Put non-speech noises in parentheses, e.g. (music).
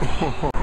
Oh, (laughs)